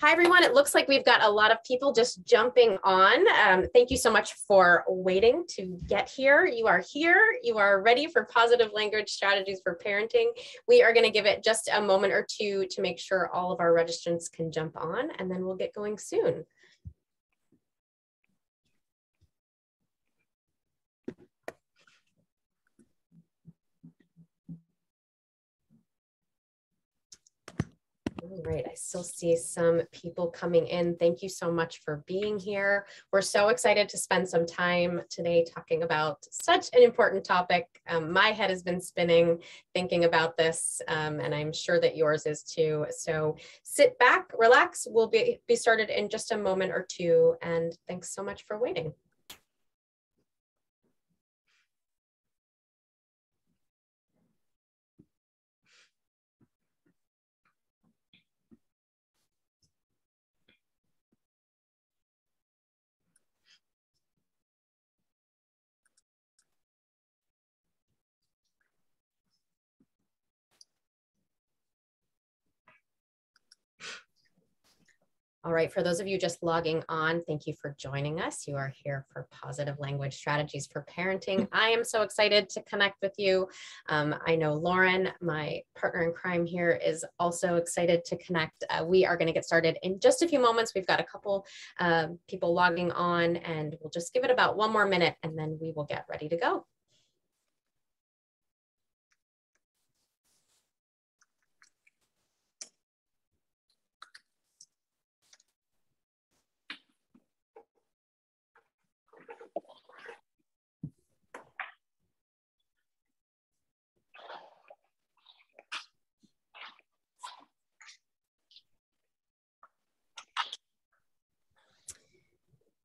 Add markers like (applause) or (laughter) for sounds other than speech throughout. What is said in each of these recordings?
Hi, everyone. It looks like we've got a lot of people just jumping on. Um, thank you so much for waiting to get here. You are here. You are ready for positive language strategies for parenting. We are going to give it just a moment or two to make sure all of our registrants can jump on, and then we'll get going soon. All right, I still see some people coming in. Thank you so much for being here. We're so excited to spend some time today talking about such an important topic. Um, my head has been spinning thinking about this, um, and I'm sure that yours is too. So sit back, relax. We'll be, be started in just a moment or two, and thanks so much for waiting. All right, for those of you just logging on, thank you for joining us. You are here for Positive Language Strategies for Parenting. (laughs) I am so excited to connect with you. Um, I know Lauren, my partner in crime here, is also excited to connect. Uh, we are going to get started in just a few moments. We've got a couple uh, people logging on, and we'll just give it about one more minute, and then we will get ready to go.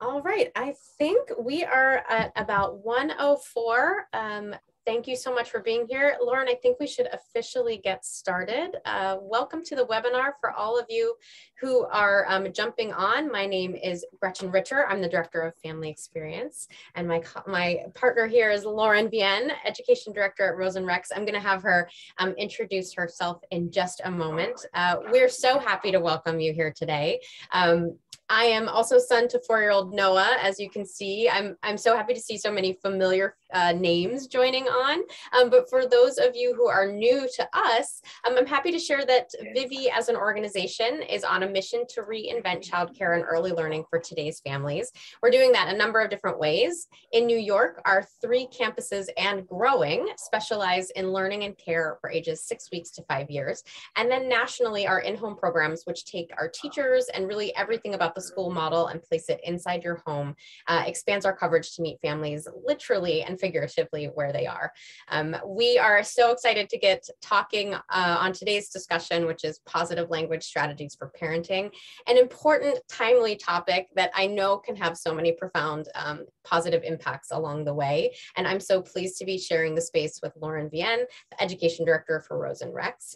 All right, I think we are at about 104. Um, thank you so much for being here. Lauren, I think we should officially get started. Uh, welcome to the webinar for all of you who are um, jumping on. My name is Gretchen Ritter. I'm the Director of Family Experience. And my, my partner here is Lauren Vien, Education Director at Rose and Rex. I'm gonna have her um, introduce herself in just a moment. Uh, we're so happy to welcome you here today. Um, I am also son to four-year-old Noah, as you can see. I'm, I'm so happy to see so many familiar uh, names joining on. Um, but for those of you who are new to us, um, I'm happy to share that Vivvi as an organization is on a mission to reinvent childcare and early learning for today's families. We're doing that a number of different ways. In New York, our three campuses and growing specialize in learning and care for ages six weeks to five years. And then nationally, our in-home programs, which take our teachers and really everything about the school model and place it inside your home uh, expands our coverage to meet families literally and figuratively where they are. Um, we are so excited to get talking uh, on today's discussion, which is positive language strategies for parenting, an important, timely topic that I know can have so many profound um, positive impacts along the way. And I'm so pleased to be sharing the space with Lauren Vien, the Education Director for Rose and Rex.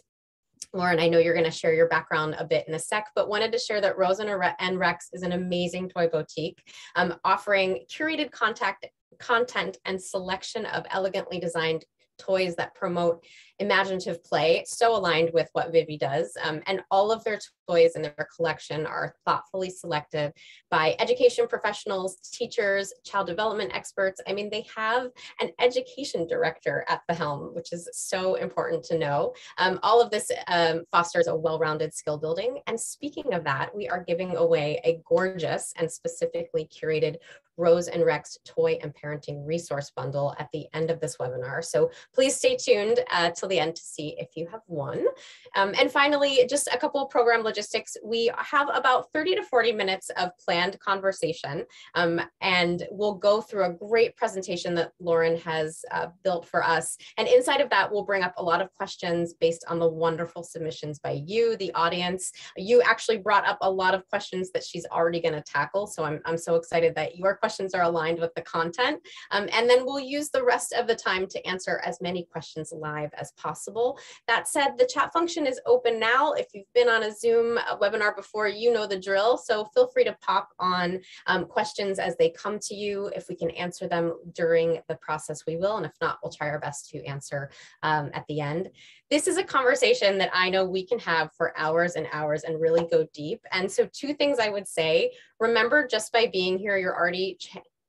Lauren, I know you're going to share your background a bit in a sec, but wanted to share that Rose and Rex is an amazing toy boutique um, offering curated contact content and selection of elegantly designed toys that promote imaginative play, so aligned with what Vivvi does. Um, and all of their toys in their collection are thoughtfully selected by education professionals, teachers, child development experts. I mean, they have an education director at the helm, which is so important to know. Um, all of this um, fosters a well-rounded skill building. And speaking of that, we are giving away a gorgeous and specifically curated Rose and Rex Toy and Parenting Resource Bundle at the end of this webinar. So please stay tuned uh, till the end to see if you have won. Um, and finally, just a couple program logistics. We have about 30 to 40 minutes of planned conversation, um, and we'll go through a great presentation that Lauren has uh, built for us. And inside of that, we'll bring up a lot of questions based on the wonderful submissions by you, the audience. You actually brought up a lot of questions that she's already going to tackle. So I'm, I'm so excited that your questions are aligned with the content. Um, and then we'll use the rest of the time to answer as many questions live as possible. That said, the chat function is open now. If you've been on a Zoom webinar before, you know the drill. So feel free to pop on um, questions as they come to you. If we can answer them during the process, we will. And if not, we'll try our best to answer um, at the end. This is a conversation that I know we can have for hours and hours and really go deep. And so two things I would say, remember just by being here, you're already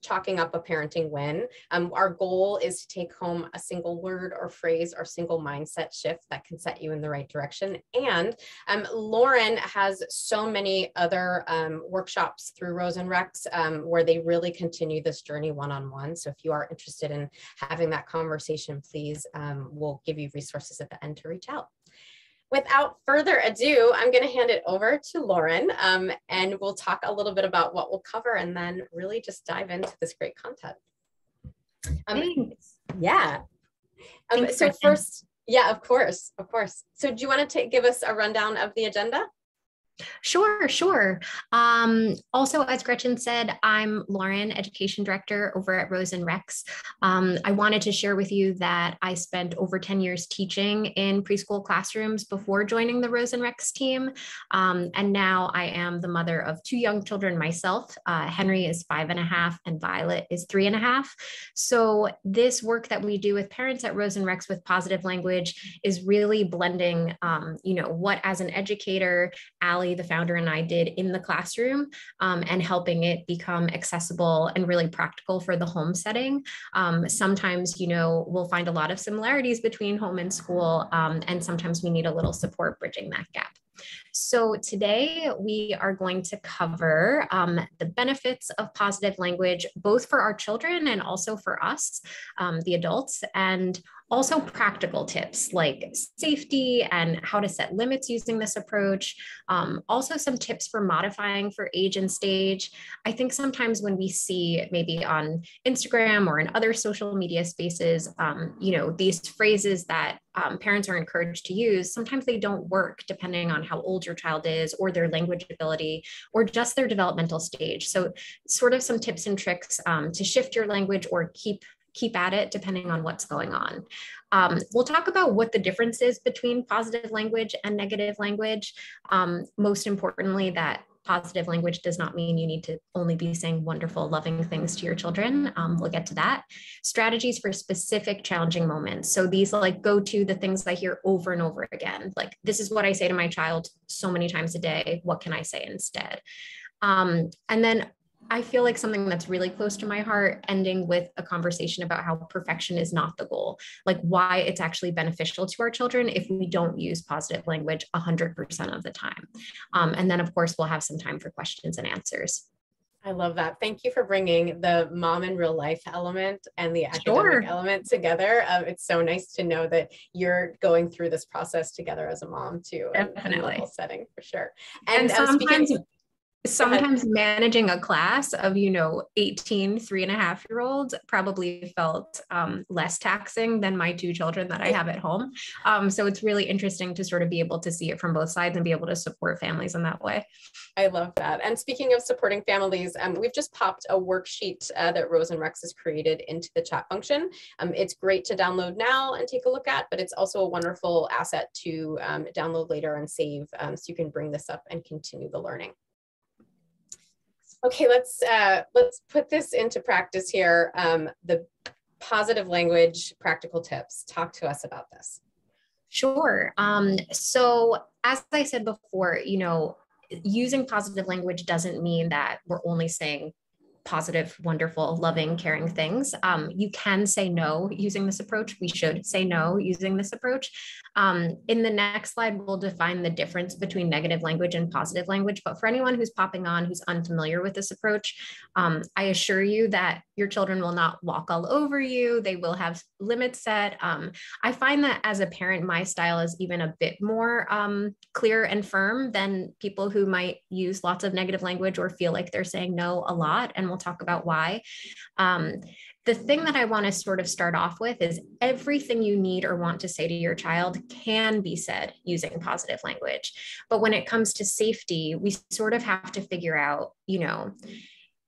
chalking up a parenting win. Um, our goal is to take home a single word or phrase or single mindset shift that can set you in the right direction. And um, Lauren has so many other um, workshops through Rose and Rex um, where they really continue this journey one-on-one. So if you are interested in having that conversation, please, um, we'll give you resources at the end to reach out without further ado, I'm going to hand it over to Lauren um, and we'll talk a little bit about what we'll cover and then really just dive into this great content. Um, Thanks. Yeah. Um, Thanks, so first, yeah, of course, of course. So do you want to give us a rundown of the agenda? Sure, sure. Um, also, as Gretchen said, I'm Lauren, Education Director over at Rose and Rex. Um, I wanted to share with you that I spent over 10 years teaching in preschool classrooms before joining the Rose and Rex team. Um, and now I am the mother of two young children myself. Uh, Henry is five and a half and Violet is three and a half. So this work that we do with parents at Rose and Rex with positive language is really blending, um, you know, what as an educator, Allie the founder, and I did in the classroom um, and helping it become accessible and really practical for the home setting. Um, sometimes, you know, we'll find a lot of similarities between home and school, um, and sometimes we need a little support bridging that gap. So today we are going to cover um, the benefits of positive language, both for our children and also for us, um, the adults, and also practical tips like safety and how to set limits using this approach. Um, also some tips for modifying for age and stage. I think sometimes when we see maybe on Instagram or in other social media spaces, um, you know, these phrases that um, parents are encouraged to use, sometimes they don't work depending on how old your child is or their language ability or just their developmental stage. So sort of some tips and tricks um, to shift your language or keep keep at it depending on what's going on. Um, we'll talk about what the difference is between positive language and negative language. Um, most importantly, that positive language does not mean you need to only be saying wonderful, loving things to your children. Um, we'll get to that. Strategies for specific challenging moments. So these like go to the things I hear over and over again. Like, this is what I say to my child so many times a day. What can I say instead? Um, and then I feel like something that's really close to my heart, ending with a conversation about how perfection is not the goal, like why it's actually beneficial to our children if we don't use positive language 100% of the time. Um, and then, of course, we'll have some time for questions and answers. I love that. Thank you for bringing the mom in real life element and the academic sure. element together. Um, it's so nice to know that you're going through this process together as a mom too. Definitely. setting for sure. And, and um, sometimes speaking, sometimes managing a class of you know 18 three and a half year olds probably felt um, less taxing than my two children that i have at home. Um, so it's really interesting to sort of be able to see it from both sides and be able to support families in that way. I love that. And speaking of supporting families um, we've just popped a worksheet uh, that rose and rex has created into the chat function. Um, it's great to download now and take a look at but it's also a wonderful asset to um, download later and save um, so you can bring this up and continue the learning Okay, let's uh, let's put this into practice here. Um, the positive language practical tips. Talk to us about this. Sure. Um, so as I said before, you know, using positive language doesn't mean that we're only saying positive, wonderful, loving, caring things. Um, you can say no using this approach. We should say no using this approach. Um, in the next slide, we'll define the difference between negative language and positive language. But for anyone who's popping on who's unfamiliar with this approach, um, I assure you that your children will not walk all over you. They will have limits set. Um, I find that as a parent, my style is even a bit more um, clear and firm than people who might use lots of negative language or feel like they're saying no a lot. And we'll talk about why. Um, the thing that I want to sort of start off with is everything you need or want to say to your child can be said using positive language. But when it comes to safety, we sort of have to figure out, you know,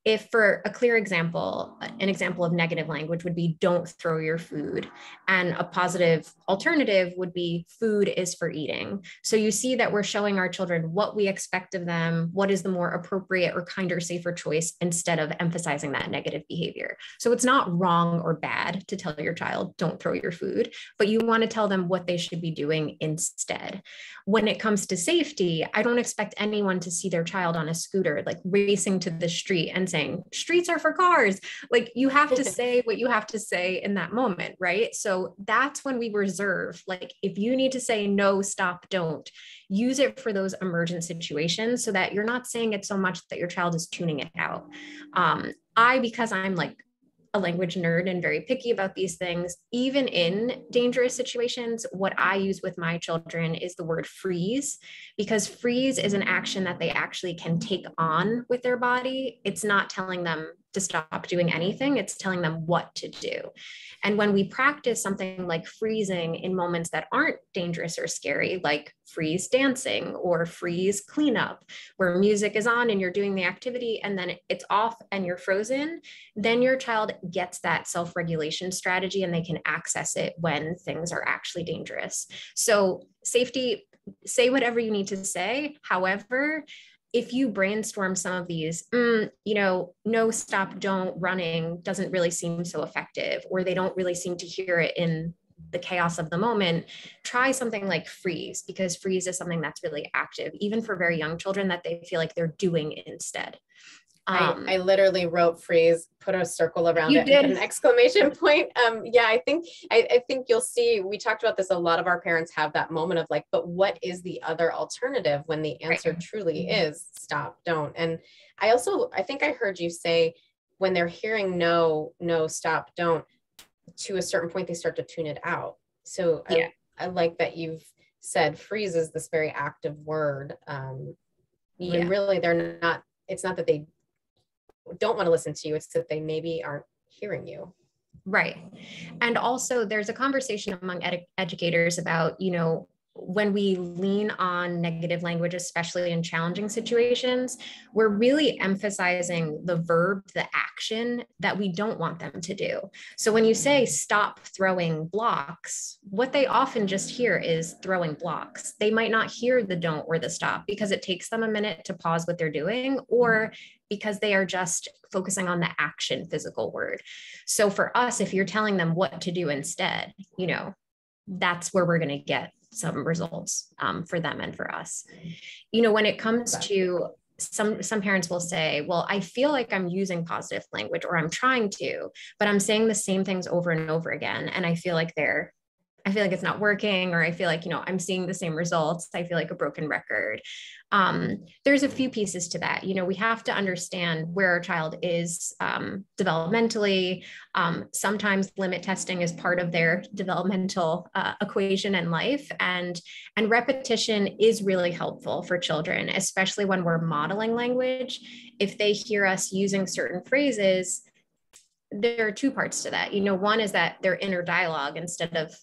if for a clear example, an example of negative language would be don't throw your food. And a positive alternative would be food is for eating. So you see that we're showing our children what we expect of them, what is the more appropriate or kinder, safer choice instead of emphasizing that negative behavior. So it's not wrong or bad to tell your child, don't throw your food, but you want to tell them what they should be doing instead. When it comes to safety, I don't expect anyone to see their child on a scooter, like racing to the street and saying streets are for cars. Like you have to (laughs) say what you have to say in that moment, right? So that's when we reserve, like, if you need to say no, stop, don't, use it for those emergent situations so that you're not saying it so much that your child is tuning it out. Um, I, because I'm like a language nerd and very picky about these things, even in dangerous situations, what I use with my children is the word freeze, because freeze is an action that they actually can take on with their body. It's not telling them to stop doing anything, it's telling them what to do. And when we practice something like freezing in moments that aren't dangerous or scary, like freeze dancing or freeze cleanup, where music is on and you're doing the activity and then it's off and you're frozen, then your child gets that self regulation strategy and they can access it when things are actually dangerous. So, safety, say whatever you need to say. However, if you brainstorm some of these, mm, you know, no, stop, don't running doesn't really seem so effective, or they don't really seem to hear it in the chaos of the moment, try something like freeze because freeze is something that's really active, even for very young children that they feel like they're doing instead. Um, I, I, literally wrote freeze, put a circle around it, did. an exclamation (laughs) point. Um, yeah, I think I, I, think you'll see. We talked about this. A lot of our parents have that moment of like, but what is the other alternative when the answer right. truly mm-hmm. is stop, don't. And I also I think I heard you say when they're hearing no, no, stop, don't. To a certain point, they start to tune it out. So yeah. I, I like that you've said freeze is this very active word. Um, yeah. And really, they're not. It's not that they don't want to listen to you it's that they maybe aren't hearing you. Right. And also there's a conversation among ed- educators about you know when we lean on negative language, especially in challenging situations, we're really emphasizing the verb, the action that we don't want them to do. So when you say stop throwing blocks, what they often just hear is throwing blocks. They might not hear the don't or the stop because it takes them a minute to pause what they're doing or because they are just focusing on the action physical word. So for us, if you're telling them what to do instead, you know, that's where we're going to get some results um, for them and for us. You know, when it comes to some some parents will say, "Well, I feel like I'm using positive language or I'm trying to, but I'm saying the same things over and over again and I feel like they're I feel like it's not working, or I feel like, you know, I'm seeing the same results. I feel like a broken record. Um, there's a few pieces to that. You know, we have to understand where our child is um, developmentally. Um, sometimes limit testing is part of their developmental uh, equation in life, and and repetition is really helpful for children, especially when we're modeling language. If they hear us using certain phrases, there are two parts to that. You know, one is that their inner dialogue instead of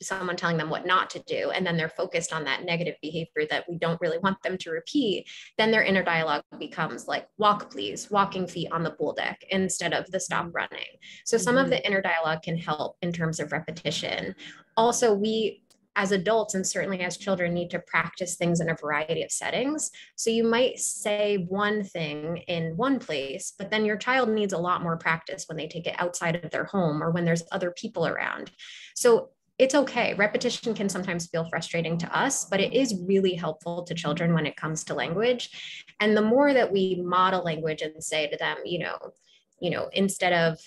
someone telling them what not to do and then they're focused on that negative behavior that we don't really want them to repeat then their inner dialogue becomes like walk please walking feet on the pool deck instead of the stop running so some mm-hmm. of the inner dialogue can help in terms of repetition also we as adults and certainly as children need to practice things in a variety of settings. So you might say one thing in one place, but then your child needs a lot more practice when they take it outside of their home or when there's other people around. So it's okay. Repetition can sometimes feel frustrating to us, but it is really helpful to children when it comes to language. And the more that we model language and say to them, you know, you know, instead of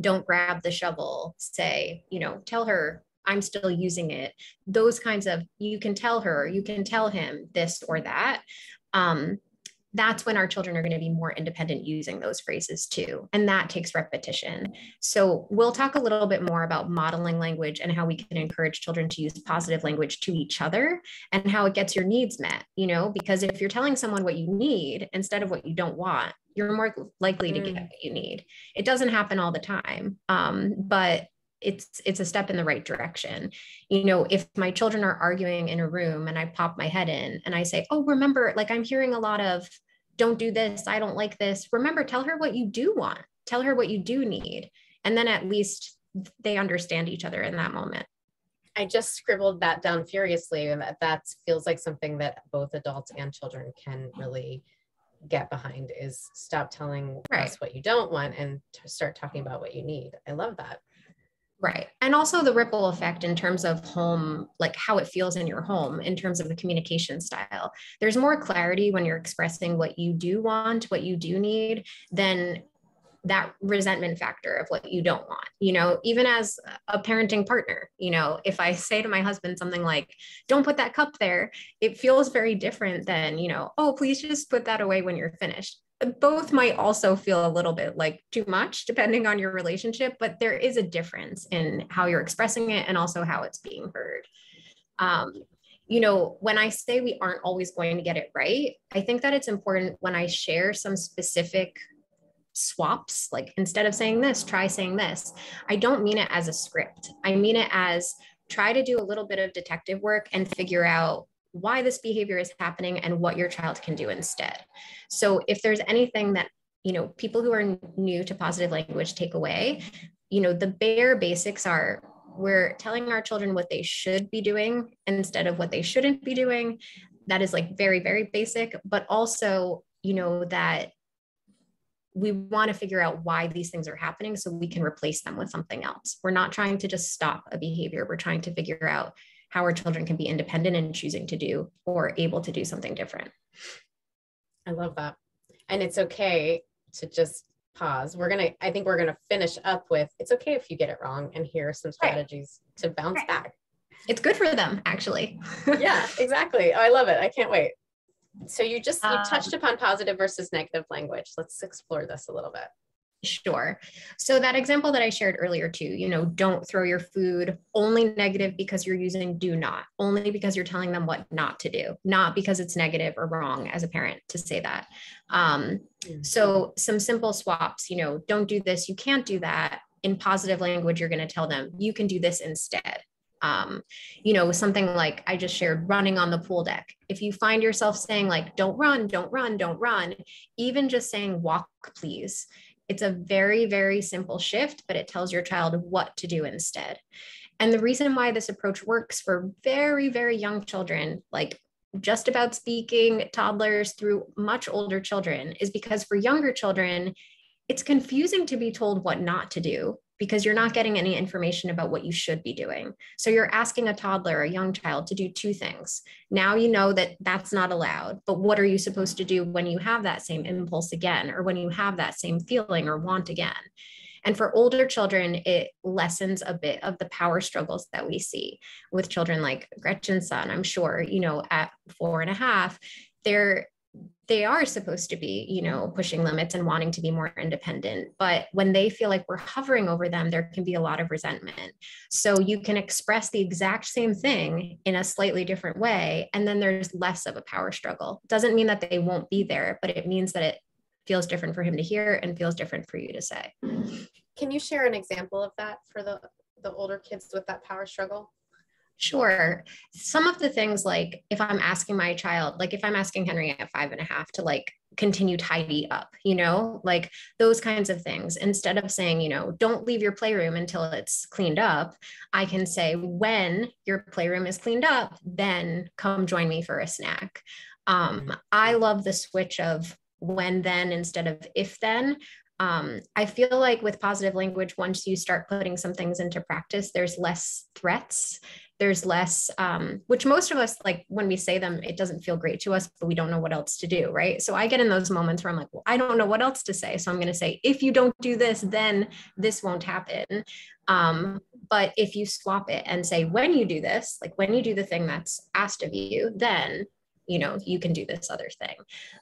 don't grab the shovel, say, you know, tell her I'm still using it. Those kinds of you can tell her, you can tell him this or that. Um, that's when our children are going to be more independent using those phrases too. And that takes repetition. So we'll talk a little bit more about modeling language and how we can encourage children to use positive language to each other and how it gets your needs met, you know, because if you're telling someone what you need instead of what you don't want, you're more likely to get mm. what you need. It doesn't happen all the time, um, but it's it's a step in the right direction you know if my children are arguing in a room and i pop my head in and i say oh remember like i'm hearing a lot of don't do this. I don't like this. Remember, tell her what you do want, tell her what you do need. And then at least they understand each other in that moment. I just scribbled that down furiously, and that, that feels like something that both adults and children can really get behind is stop telling right. us what you don't want and start talking about what you need. I love that. Right. And also the ripple effect in terms of home, like how it feels in your home in terms of the communication style. There's more clarity when you're expressing what you do want, what you do need, than that resentment factor of what you don't want. You know, even as a parenting partner, you know, if I say to my husband something like, don't put that cup there, it feels very different than, you know, oh, please just put that away when you're finished both might also feel a little bit like too much depending on your relationship but there is a difference in how you're expressing it and also how it's being heard. Um, you know when i say we aren't always going to get it right i think that it's important when i share some specific swaps like instead of saying this try saying this. I don't mean it as a script. I mean it as try to do a little bit of detective work and figure out why this behavior is happening and what your child can do instead. So if there's anything that you know people who are new to positive language take away, you know the bare basics are we're telling our children what they should be doing instead of what they shouldn't be doing. That is like very very basic, but also you know that we want to figure out why these things are happening so we can replace them with something else. We're not trying to just stop a behavior. We're trying to figure out how our children can be independent in choosing to do or able to do something different. I love that. And it's okay to just pause. We're going to, I think we're going to finish up with it's okay if you get it wrong and here are some strategies right. to bounce right. back. It's good for them, actually. (laughs) yeah, exactly. Oh, I love it. I can't wait. So you just you um, touched upon positive versus negative language. Let's explore this a little bit. Sure. So that example that I shared earlier too, you know, don't throw your food only negative because you're using do not, only because you're telling them what not to do, not because it's negative or wrong as a parent to say that. Um, so some simple swaps, you know, don't do this, you can't do that. In positive language, you're going to tell them you can do this instead. Um, you know, something like I just shared running on the pool deck. If you find yourself saying, like, don't run, don't run, don't run, even just saying walk, please, it's a very, very simple shift, but it tells your child what to do instead. And the reason why this approach works for very, very young children, like just about speaking toddlers through much older children, is because for younger children, it's confusing to be told what not to do because you're not getting any information about what you should be doing. So you're asking a toddler, a young child, to do two things. Now you know that that's not allowed, but what are you supposed to do when you have that same impulse again, or when you have that same feeling or want again? And for older children, it lessens a bit of the power struggles that we see with children like Gretchen's son. I'm sure, you know, at four and a half, they're they are supposed to be, you know, pushing limits and wanting to be more independent. But when they feel like we're hovering over them, there can be a lot of resentment. So you can express the exact same thing in a slightly different way. And then there's less of a power struggle. Doesn't mean that they won't be there, but it means that it feels different for him to hear and feels different for you to say. Can you share an example of that for the, the older kids with that power struggle? Sure. Some of the things like if I'm asking my child, like if I'm asking Henry at five and a half to like continue tidy up, you know, like those kinds of things. Instead of saying, you know, don't leave your playroom until it's cleaned up, I can say, when your playroom is cleaned up, then come join me for a snack. Um, I love the switch of when then instead of if then um, I feel like with positive language, once you start putting some things into practice, there's less threats there's less um, which most of us like when we say them it doesn't feel great to us but we don't know what else to do right? So i get in those moments where i'm like well i don't know what else to say so i'm going to say if you don't do this then this won't happen um, but if you swap it and say when you do this like when you do the thing that's asked of you then you know you can do this other thing.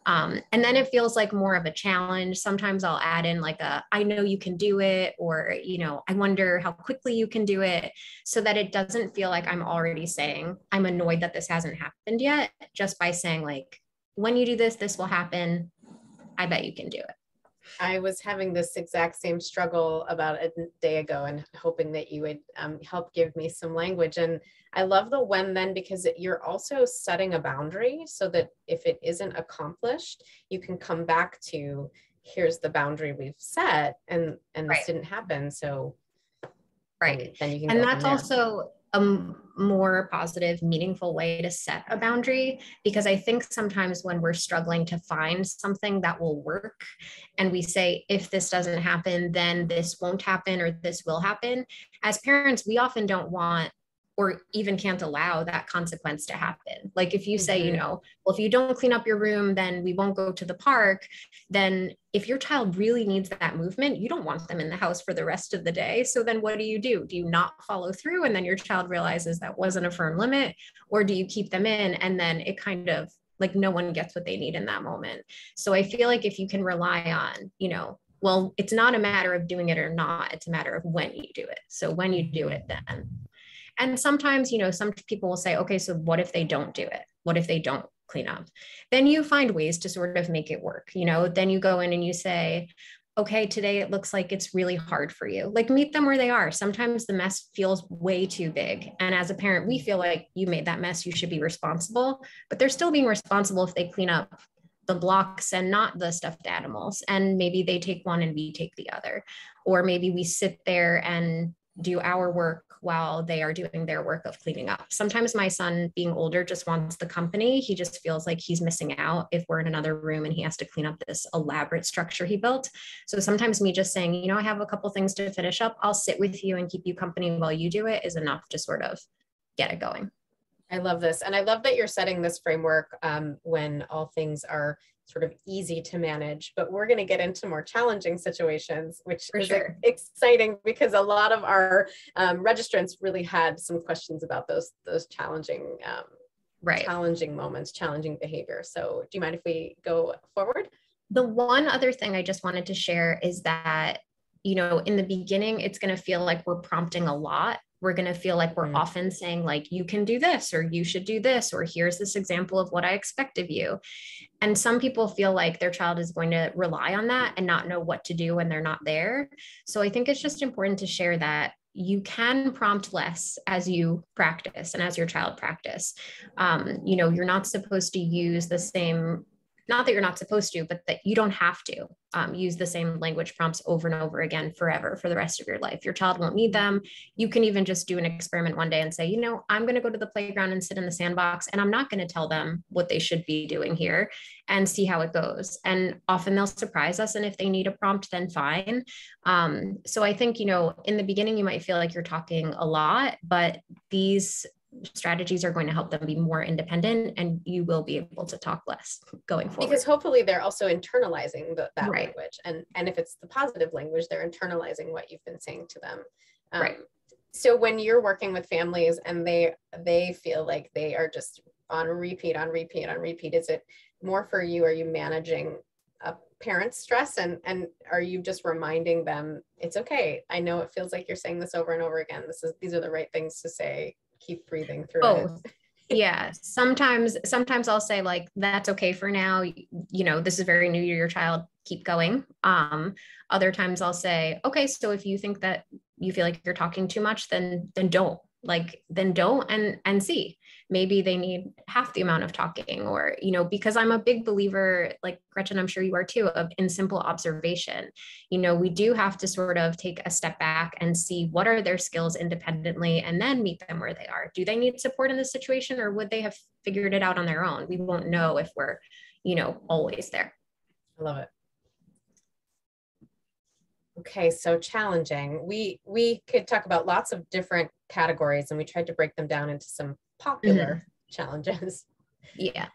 Um, and then it feels like more of a challenge. Sometimes i'll add in like a i know you can do it or you know i wonder how quickly you can do it so that it doesn't feel like i'm already saying i'm annoyed that this hasn't happened yet just by saying like when you do this this will happen. I bet you can do it I was having this exact same struggle about a day ago and hoping that you would um, help give me some language. And I love the when then because you're also setting a boundary so that if it isn't accomplished, you can come back to here's the boundary we've set and and right. this didn't happen. So right. Then you can and that's also a more positive, meaningful way to set a boundary. Because I think sometimes when we're struggling to find something that will work, and we say, if this doesn't happen, then this won't happen or this will happen, as parents, we often don't want or even can't allow that consequence to happen. Like if you say, mm-hmm. you know, well, if you don't clean up your room, then we won't go to the park, then if your child really needs that movement, you don't want them in the house for the rest of the day. So then what do you do? Do you not follow through and then your child realizes that wasn't a firm limit? Or do you keep them in and then it kind of like no one gets what they need in that moment? So I feel like if you can rely on, you know, well, it's not a matter of doing it or not, it's a matter of when you do it. So when you do it, then and sometimes, you know, some people will say, okay, so what if they don't do it? What if they don't clean up? Then you find ways to sort of make it work. You know, then you go in and you say, okay, today it looks like it's really hard for you. Like meet them where they are. Sometimes the mess feels way too big. And as a parent, we feel like you made that mess, you should be responsible, but they're still being responsible if they clean up the blocks and not the stuffed animals. And maybe they take one and we take the other. Or maybe we sit there and do our work while they are doing their work of cleaning up. Sometimes my son, being older, just wants the company. He just feels like he's missing out if we're in another room and he has to clean up this elaborate structure he built. So sometimes me just saying, you know, I have a couple things to finish up, I'll sit with you and keep you company while you do it is enough to sort of get it going. I love this. And I love that you're setting this framework um, when all things are sort of easy to manage, but we're going to get into more challenging situations, which For is sure. exciting because a lot of our um, registrants really had some questions about those those challenging um, right. challenging moments, challenging behavior. So, do you mind if we go forward? The one other thing I just wanted to share is that you know in the beginning it's going to feel like we're prompting a lot we're going to feel like we're mm. often saying like you can do this or you should do this or here's this example of what i expect of you. And some people feel like their child is going to rely on that and not know what to do when they're not there. So i think it's just important to share that you can prompt less as you practice and as your child practice. Um, you know you're not supposed to use the same not that you're not supposed to, but that you don't have to um, use the same language prompts over and over again forever for the rest of your life. Your child won't need them. You can even just do an experiment one day and say, you know, I'm going to go to the playground and sit in the sandbox, and I'm not going to tell them what they should be doing here and see how it goes. And often they'll surprise us. And if they need a prompt, then fine. Um, so I think, you know, in the beginning, you might feel like you're talking a lot, but these strategies are going to help them be more independent and you will be able to talk less going forward. Because hopefully they're also internalizing the, that right. language. And and if it's the positive language they're internalizing what you've been saying to them. Um, right. so when you're working with families and they they feel like they are just on repeat on repeat on repeat is it more for you? Are you managing a parent's stress? And and are you just reminding them it's okay. I know it feels like you're saying this over and over again. This is these are the right things to say keep breathing through Both. it yeah. Sometimes sometimes i'll say like that's okay for now. You know this is very new to your child. Keep going. Um other times i'll say okay so if you think that you feel like you're talking too much then then don't. Like then don't and and see maybe they need half the amount of talking or you know because i'm a big believer like gretchen i'm sure you are too of in simple observation. You know we do have to sort of take a step back and see what are their skills independently and then meet them where they are. Do they need support in this situation or would they have figured it out on their own? We won't know if we're you know always there. I love it. Okay, so challenging. We we could talk about lots of different categories and we tried to break them down into some popular mm-hmm. challenges. (laughs) Yeah.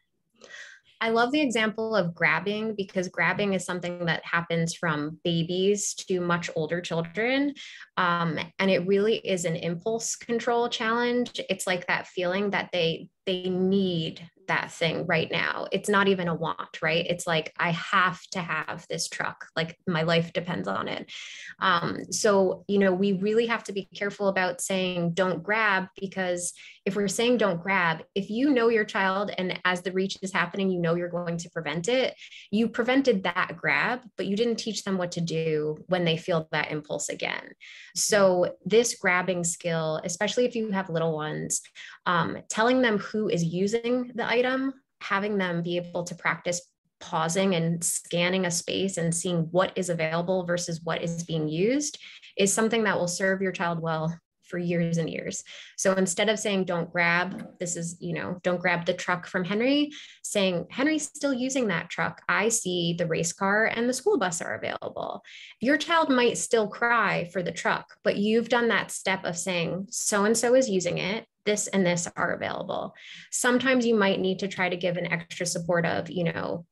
I love the example of grabbing because grabbing is something that happens from babies to much older children. Um, and it really is an impulse control challenge. It's like that feeling that they they need that thing right now. It's not even a want, right? It's like, I have to have this truck. Like my life depends on it. Um, so, you know, we really have to be careful about saying don't grab because if we're saying don't grab, if you know your child and as the reach is happening, you know you're going to prevent it, you prevented that grab, but you didn't teach them what to do when they feel that impulse again. So, this grabbing skill, especially if you have little ones, um, telling them who is using the item, having them be able to practice pausing and scanning a space and seeing what is available versus what is being used is something that will serve your child well for years and years. So instead of saying, don't grab, this is, you know, don't grab the truck from Henry, saying, Henry's still using that truck. I see the race car and the school bus are available. Your child might still cry for the truck, but you've done that step of saying, so and so is using it. This and this are available. Sometimes you might need to try to give an extra support of, you know,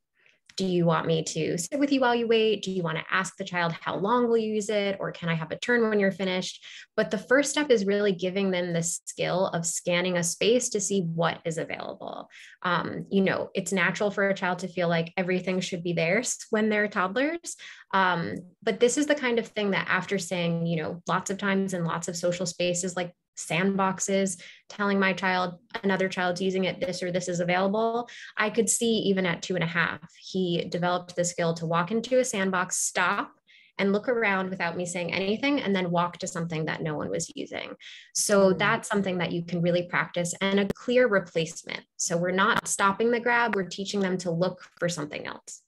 do you want me to sit with you while you wait? Do you want to ask the child how long will you use it? Or can I have a turn when you're finished? But the first step is really giving them the skill of scanning a space to see what is available. Um, you know, it's natural for a child to feel like everything should be theirs when they're toddlers. Um, but this is the kind of thing that after saying, you know, lots of times in lots of social spaces like sandboxes, telling my child another child's using it, this or this is available. I could see even at two and a half, he developed the skill to walk into a sandbox, stop, and look around without me saying anything and then walk to something that no one was using. So mm-hmm. that's something that you can really practice and a clear replacement. So we're not stopping the grab, we're teaching them to look for something else.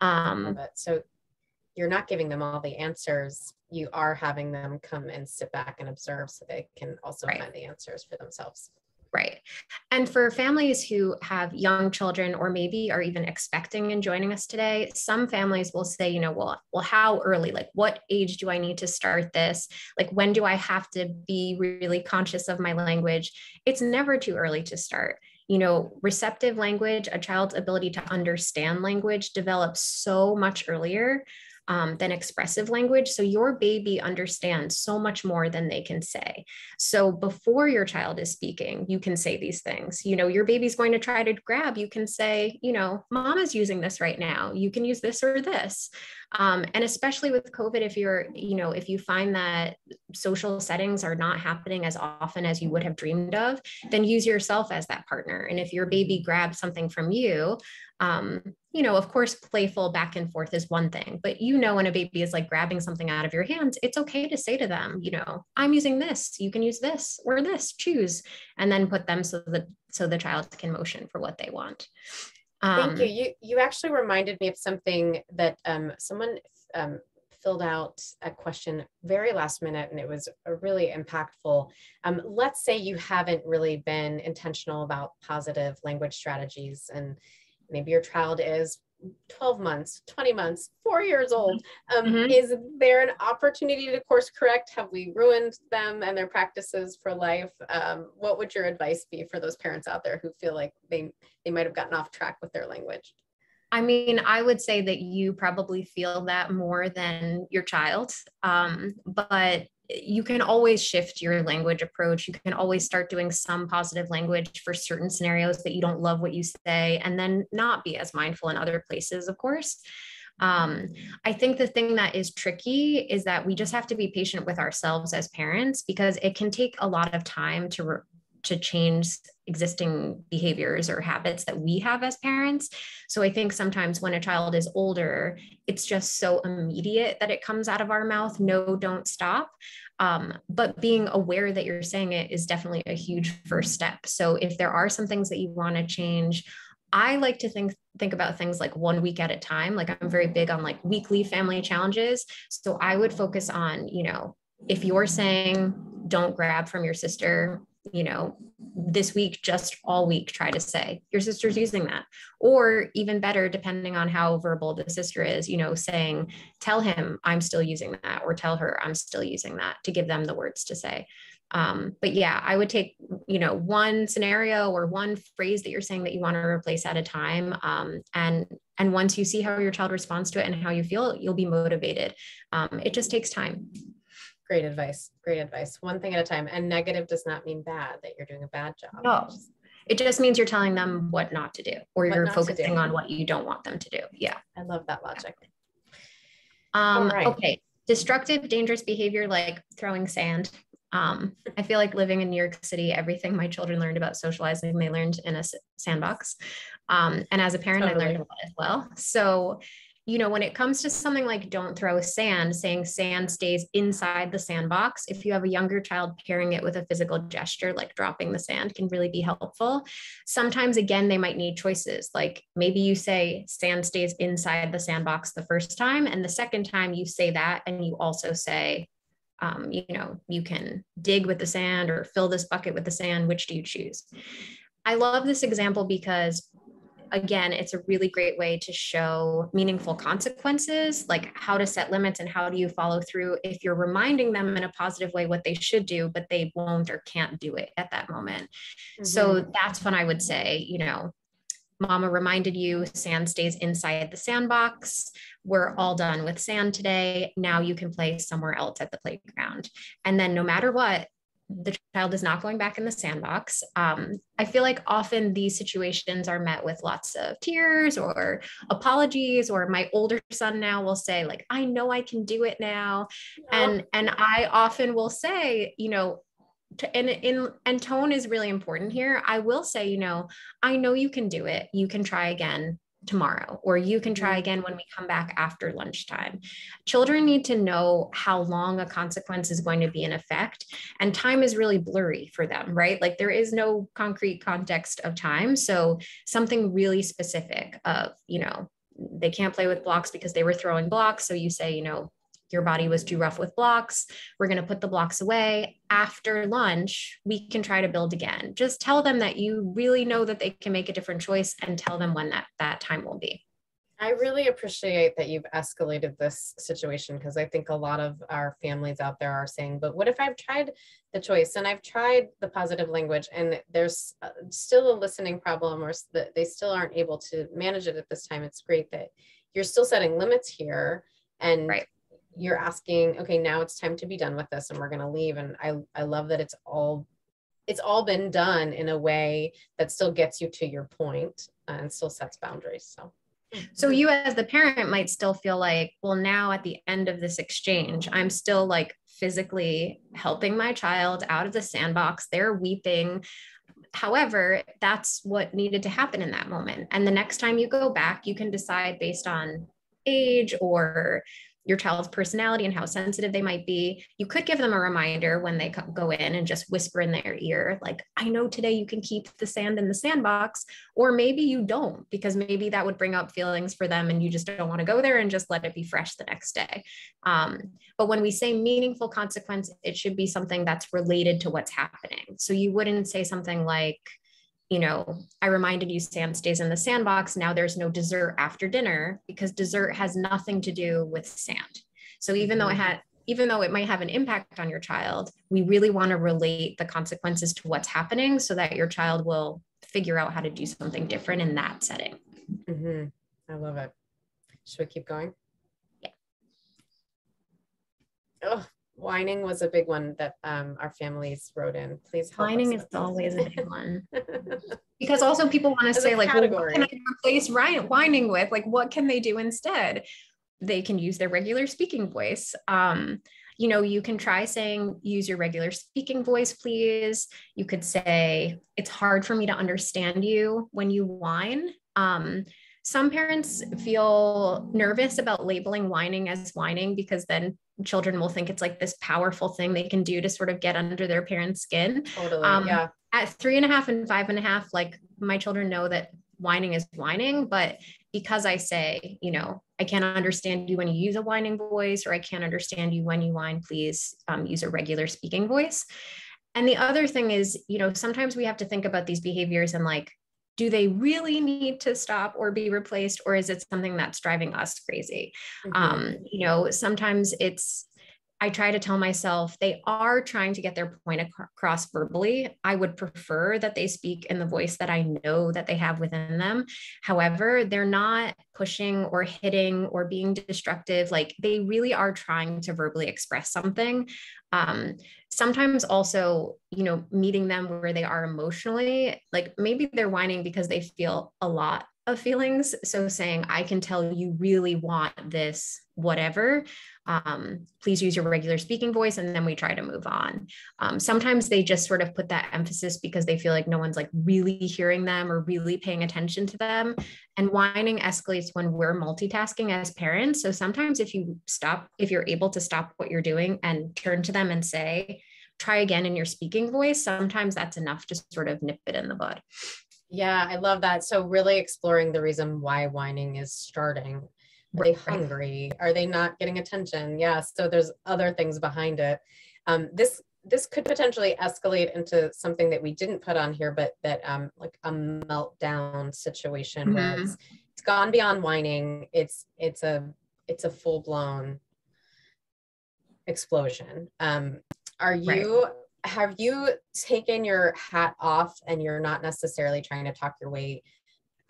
Um, so you're not giving them all the answers you are having them come and sit back and observe so they can also right. find the answers for themselves. Right. And for families who have young children or maybe are even expecting and joining us today, some families will say, you know, well, well, how early? Like what age do I need to start this? Like when do I have to be really conscious of my language? It's never too early to start. You know, receptive language, a child's ability to understand language develops so much earlier um, than expressive language. So your baby understands so much more than they can say. So before your child is speaking, you can say these things. You know, your baby's going to try to grab, you can say, you know, mom is using this right now. You can use this or this. Um, and especially with COVID, if you're, you know, if you find that social settings are not happening as often as you would have dreamed of, then use yourself as that partner. And if your baby grabs something from you, um, you know, of course, playful back and forth is one thing, but you know, when a baby is like grabbing something out of your hands, it's okay to say to them, you know, I'm using this, you can use this or this, choose, and then put them so that so the child can motion for what they want. Um, Thank you. You you actually reminded me of something that um, someone um, filled out a question very last minute, and it was really impactful. Um, let's say you haven't really been intentional about positive language strategies, and maybe your child is 12 months, 20 months, four years old. Um, mm-hmm. Is there an opportunity to course correct? Have we ruined them and their practices for life? Um, what would your advice be for those parents out there who feel like they, they might have gotten off track with their language? I mean, I would say that you probably feel that more than your child. Um, but you can always shift your language approach. You can always start doing some positive language for certain scenarios that you don't love what you say, and then not be as mindful in other places, of course. Um, I think the thing that is tricky is that we just have to be patient with ourselves as parents because it can take a lot of time to re- to change existing behaviors or habits that we have as parents. So I think sometimes when a child is older, it's just so immediate that it comes out of our mouth no, don't stop. Um, but being aware that you're saying it is definitely a huge first step. So if there are some things that you want to change, I like to think think about things like one week at a time. Like I'm very big on like weekly family challenges. So I would focus on, you know, if you're saying don't grab from your sister you know, this week, just all week, try to say your sister's using that. Or even better, depending on how verbal the sister is, you know, saying, tell him I'm still using that, or tell her I'm still using that to give them the words to say. Um, but yeah, I would take, you know, one scenario or one phrase that you're saying that you want to replace at a time. Um, and and once you see how your child responds to it and how you feel, you'll be motivated. Um, it just takes time. Great advice. Great advice. One thing at a time. And negative does not mean bad, that you're doing a bad job. No. It just means you're telling them what not to do or what you're focusing on what you don't want them to do. Yeah. I love that logic. Um, right. Okay. Destructive, dangerous behavior like throwing sand Um, I feel like living in New York City, everything my children learned about socializing, they learned in a sandbox. Um, and as a parent, totally. I learned a lot as well. So you know, when it comes to something like don't throw sand, saying sand stays inside the sandbox, if you have a younger child pairing it with a physical gesture like dropping the sand can really be helpful. Sometimes, again, they might need choices. Like maybe you say sand stays inside the sandbox the first time, and the second time you say that, and you also say, um, you know, you can dig with the sand or fill this bucket with the sand. Which do you choose? I love this example because again, it's a really great way to show meaningful consequences, like how to set limits and how do you follow through if you're reminding them in a positive way what they should do, but they won't or can't do it at that moment. Mm-hmm. So that's when I would say, you know, Mama reminded you sand stays inside the sandbox. We're all done with sand today. Now you can play somewhere else at the playground. And then, no matter what, the child is not going back in the sandbox. Um, I feel like often these situations are met with lots of tears or apologies, or my older son now will say, like, I know I can do it now. And and I often will say, you know, to, and in and tone is really important here. I will say, you know, I know you can do it. You can try again tomorrow, or you can try mm-hmm. again when we come back after lunchtime. Children need to know how long a consequence is going to be in effect, and time is really blurry for them, right? Like there is no concrete context of time. So, something really specific of, you know, they can't play with blocks because they were throwing blocks. So, you say, you know, your body was too rough with blocks. We're going to put the blocks away. After lunch, we can try to build again. Just tell them that you really know that they can make a different choice and tell them when that, that time will be. I really appreciate that you've escalated this situation because I think a lot of our families out there are saying, but what if I've tried the choice and I've tried the positive language and there's uh, still a listening problem or they still aren't able to manage it at this time? It's great that you're still setting limits here and right you're asking, okay, now it's time to be done with this and we're going to leave. And I, I love that it's all, it's all been done in a way that still gets you to your point and still sets boundaries. So. So you as the parent might still feel like, well, now at the end of this exchange, I'm still like physically helping my child out of the sandbox. They're weeping. However, that's what needed to happen in that moment. And the next time you go back, you can decide based on age or your child's personality and how sensitive they might be. You could give them a reminder when they go in and just whisper in their ear, like, I know today you can keep the sand in the sandbox, or maybe you don't, because maybe that would bring up feelings for them and you just don't want to go there and just let it be fresh the next day. Um, but when we say meaningful consequence, it should be something that's related to what's happening. So you wouldn't say something like, you know, I reminded you sand stays in the sandbox. Now there's no dessert after dinner because dessert has nothing to do with sand. So even though it mm-hmm. had, even though it might have an impact on your child, we really want to relate the consequences to what's happening so that your child will figure out how to do something different in that setting. Mm-hmm. I love it. Should we keep going? Yeah. Oh, whining was a big one that um, our families wrote in. Please help whining is always a big one (laughs) because also people want to say like, well, what can I replace whining with? Like, what can they do instead? They can use their regular speaking voice. Um, you know, you can try saying, use your regular speaking voice, please. You could say, it's hard for me to understand you when you whine. Um, some parents feel nervous about labeling whining as whining because then children will think it's like this powerful thing they can do to sort of get under their parents' skin. Totally. Um, yeah. At three and a half and five and a half, like my children know that whining is whining, but because I say, you know, I can't understand you when you use a whining voice, or I can't understand you when you whine, please um, use a regular speaking voice. And the other thing is, you know, sometimes we have to think about these behaviors and like, do they really need to stop or be replaced or is it something that's driving us crazy mm-hmm. um, you know sometimes it's I try to tell myself they are trying to get their point across verbally. I would prefer that they speak in the voice that I know that they have within them. However, they're not pushing or hitting or being destructive. Like they really are trying to verbally express something. Um, sometimes also, you know, meeting them where they are emotionally, like maybe they're whining because they feel a lot of feelings. So saying, I can tell you really want this, whatever um, please use your regular speaking voice and then we try to move on. Um, sometimes they just sort of put that emphasis because they feel like no one's like really hearing them or really paying attention to them. And whining escalates when we're multitasking as parents. So sometimes if you stop if you're able to stop what you're doing and turn to them and say try again in your speaking voice sometimes that's enough to sort of nip it in the bud. Yeah i love that. So really exploring the reason why whining is starting are they hungry? Are they not getting attention? Yeah. So there's other things behind it. Um, this this could potentially escalate into something that we didn't put on here, but that um, like a meltdown situation mm-hmm. where it's, it's gone beyond whining. It's it's a it's a full blown explosion. Um, are you right. have you taken your hat off and you're not necessarily trying to talk your way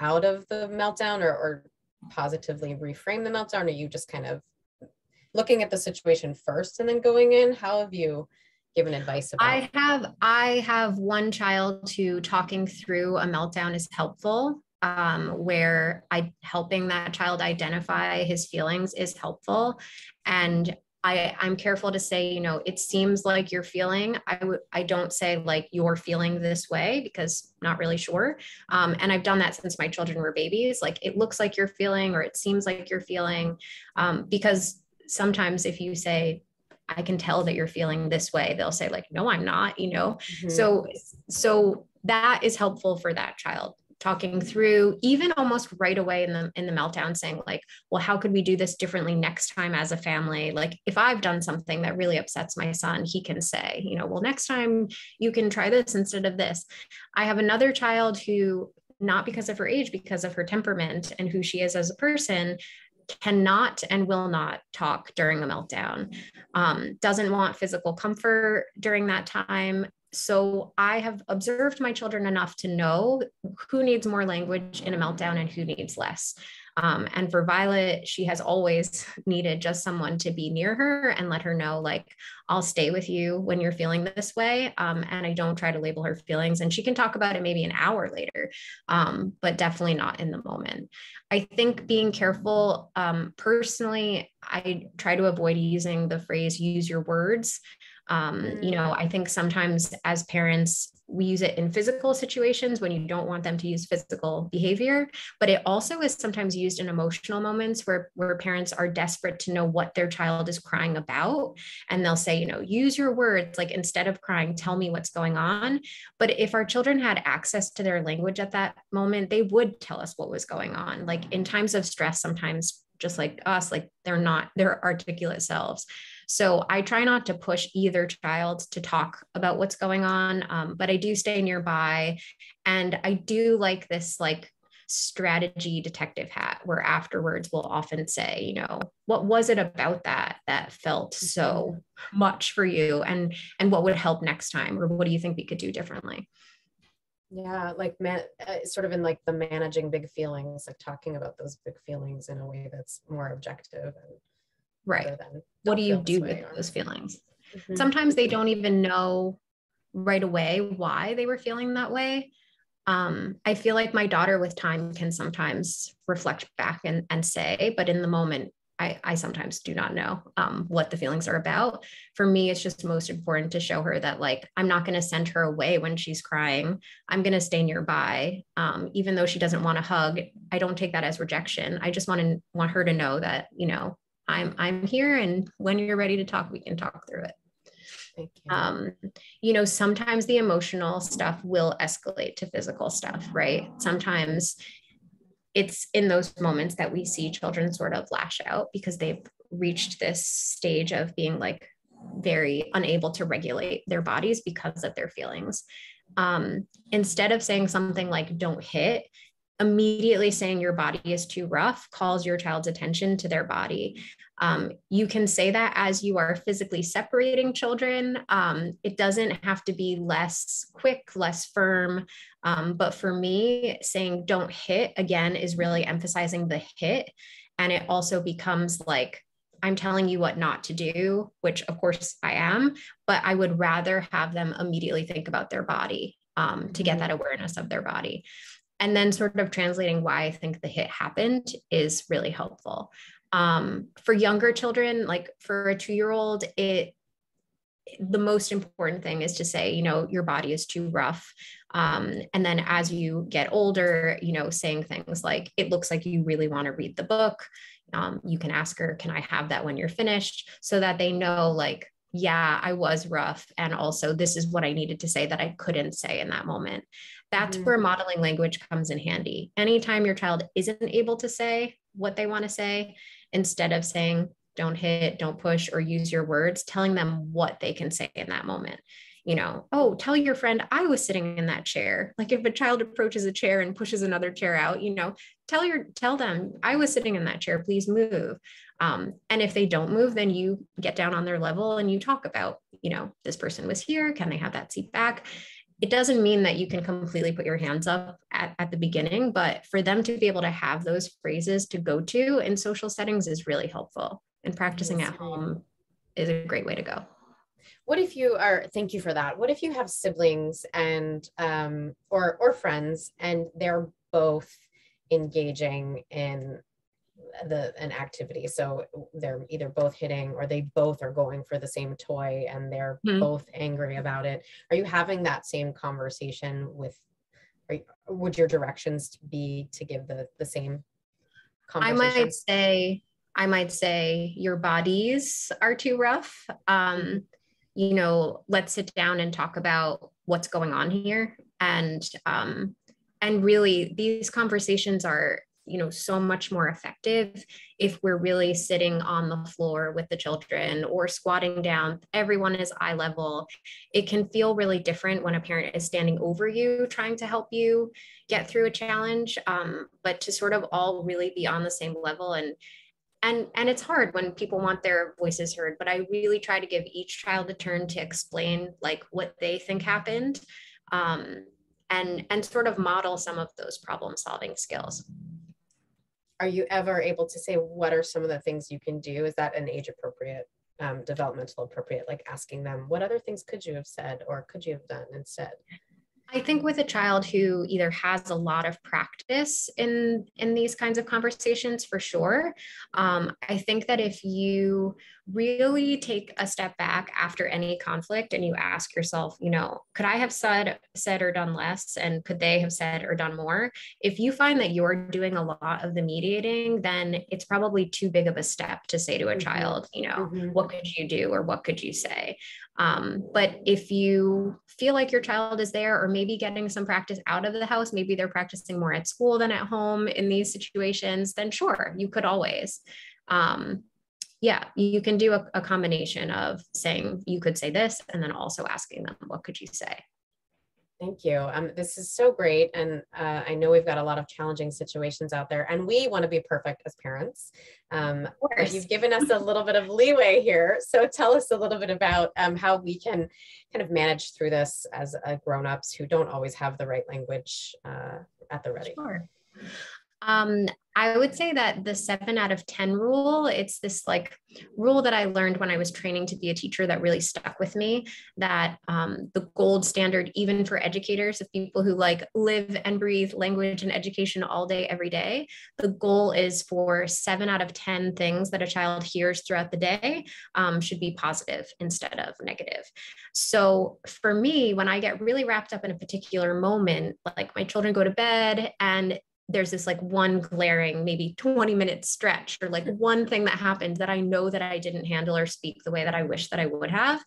out of the meltdown or, or positively reframe the meltdown? Are you just kind of looking at the situation first and then going in? How have you given advice about? I have I have one child who talking through a meltdown is helpful. Um, where I helping that child identify his feelings is helpful, and I, I'm careful to say, you know, it seems like you're feeling. I would I don't say like you're feeling this way because I'm not really sure. Um, and I've done that since my children were babies. Like it looks like you're feeling, or it seems like you're feeling, um, because sometimes if you say I can tell that you're feeling this way, they'll say like, no, I'm not. You know, mm-hmm. so so that is helpful for that child talking through even almost right away in the in the meltdown saying like well how could we do this differently next time as a family? Like if i've done something that really upsets my son he can say you know well next time you can try this instead of this. I have another child who not because of her age because of her temperament and who she is as a person cannot and will not talk during a meltdown. Um, doesn't want physical comfort during that time so I have observed my children enough to know who needs more language in a meltdown and who needs less. Um, and for Violet, she has always (laughs) needed just someone to be near her and let her know, like, I'll stay with you when you're feeling this way. Um, and I don't try to label her feelings. And she can talk about it maybe an hour later, um, but definitely not in the moment. I think being careful, um, personally, I try to avoid using the phrase use your words um, you mm. know, I think sometimes as parents, we use it in physical situations when you don't want them to use physical behavior, but it also is sometimes used in emotional moments where, where parents are desperate to know what their child is crying about. And they'll say, you know, use your words, like instead of crying, tell me what's going on. But if our children had access to their language at that moment, they would tell us what was going on. Like in times of stress, sometimes just like us, like they're not their articulate selves. So I try not to push either child to talk about what's going on, um, but I do stay nearby. And I do like this, like, strategy detective hat where afterwards we'll often say you know what was it about that that felt so mm-hmm. much for you and and what would help next time or what do you think we could do differently yeah like man uh, sort of in like the managing big feelings like talking about those big feelings in a way that's more objective and right what do you do with those feelings mm-hmm. sometimes they don't even know right away why they were feeling that way um, i feel like my daughter with time can sometimes reflect back and, and say but in the moment I, I sometimes do not know um, what the feelings are about. For me, it's just most important to show her that, like, I'm not going to send her away when she's crying. I'm going to stay nearby. Um, even though she doesn't want a hug, I don't take that as rejection. I just want to want her to know that, you know, I'm I'm here and when you're ready to talk, we can talk through it. You. Um, you know, sometimes the emotional stuff will escalate to physical stuff, right? Sometimes it's in those moments that we see children sort of lash out because they've reached this stage of being like very unable to regulate their bodies because of their feelings. Um, instead of saying something like, don't hit, immediately saying your body is too rough calls your child's attention to their body. Um, you can say that as you are physically separating children. Um, it doesn't have to be less quick, less firm. Um, but for me, saying don't hit again is really emphasizing the hit. And it also becomes like, I'm telling you what not to do, which of course I am, but I would rather have them immediately think about their body um, to get mm-hmm. that awareness of their body and then sort of translating why I think the hit happened is really helpful. Um, for younger children, like for a two year old, it the most important thing is to say, you know, your body is too rough. Um, and then as you get older, you know, saying things like, it looks like you really want to read the book. Um, you can ask her, can I have that when you're finished? So that they know, like, yeah, I was rough. And also, this is what I needed to say that I couldn't say in that moment. That's mm-hmm. where modeling language comes in handy. Anytime your child isn't able to say what they want to say, instead of saying, don't hit, don't push, or use your words, telling them what they can say in that moment. You know, oh, tell your friend I was sitting in that chair. Like if a child approaches a chair and pushes another chair out, you know, tell your tell them I was sitting in that chair. Please move. Um, and if they don't move, then you get down on their level and you talk about, you know, this person was here. Can they have that seat back? It doesn't mean that you can completely put your hands up at, at the beginning, but for them to be able to have those phrases to go to in social settings is really helpful. And practicing at home is a great way to go. What if you are thank you for that. What if you have siblings and um, or or friends and they're both engaging in the an activity so they're either both hitting or they both are going for the same toy and they're mm-hmm. both angry about it are you having that same conversation with you, would your directions be to give the the same i might say I might say your bodies are too rough. Um, you know, let's sit down and talk about what's going on here. And um, and really, these conversations are you know so much more effective if we're really sitting on the floor with the children or squatting down. Everyone is eye level. It can feel really different when a parent is standing over you trying to help you get through a challenge um, but to sort of all really be on the same level. And and and it's hard when people want their voices heard but i really try to give each child a turn to explain like what they think happened um, and and sort of model some of those problem solving skills are you ever able to say what are some of the things you can do is that an age appropriate um, developmental appropriate like asking them what other things could you have said or could you have done instead I think with a child who either has a lot of practice in in these kinds of conversations, for sure. Um, I think that if you really take a step back after any conflict and you ask yourself, you know, could I have said said or done less, and could they have said or done more? If you find that you're doing a lot of the mediating, then it's probably too big of a step to say to a mm-hmm. child, you know, mm-hmm. what could you do or what could you say? Um, but if you feel like your child is there, or maybe getting some practice out of the house, maybe they're practicing more at school than at home in these situations, then sure, you could always. Um, yeah, you can do a, a combination of saying, you could say this, and then also asking them, what could you say? Thank you. Um, this is so great. And uh, I know we've got a lot of challenging situations out there, and we want to be perfect as parents. Um, you've given us a little bit of leeway here. So tell us a little bit about um, how we can kind of manage through this as uh, grown-ups who don't always have the right language uh, at the ready. Sure. Um, I would say that the seven out of 10 rule, it's this like rule that I learned when I was training to be a teacher that really stuck with me. That um, the gold standard, even for educators, of people who like live and breathe language and education all day, every day, the goal is for seven out of 10 things that a child hears throughout the day um, should be positive instead of negative. So for me, when I get really wrapped up in a particular moment, like my children go to bed and there's this like one glaring maybe 20 minute stretch or like one thing that happened that I know that I didn't handle or speak the way that I wish that I would have.